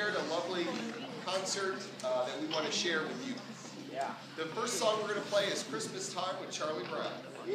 prepared a lovely concert uh, that we want to share with you. Yeah. The first song we're going to play is Christmas Time with Charlie Brown. But